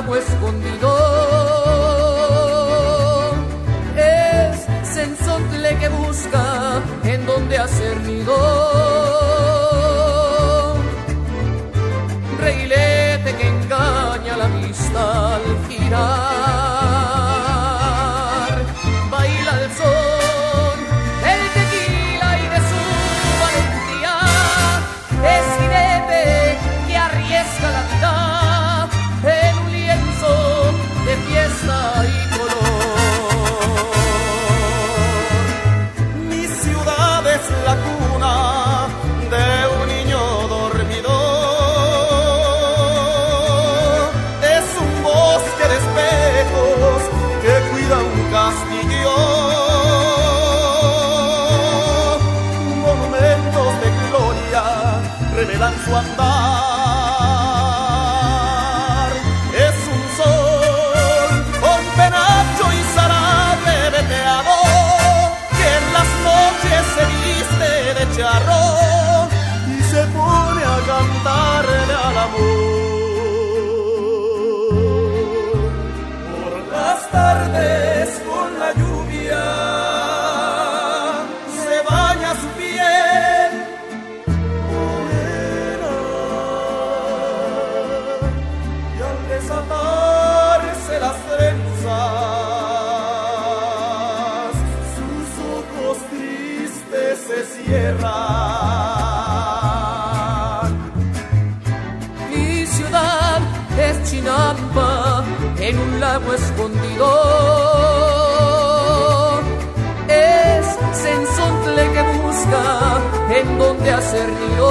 escondido. Es Sensontle que busca en donde hacer nido. Revelan su andar. Es un sol con penacho y zarape veteado que en las noches se viste de charro se cierran. Mi ciudad es Chinampa en un lago escondido. Es Sensontle que busca en donde hacer nido.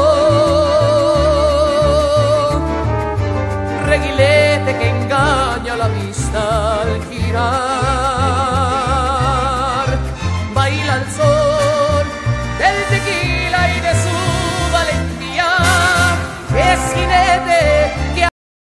Reguilete que engaña la vista al girar. sticky.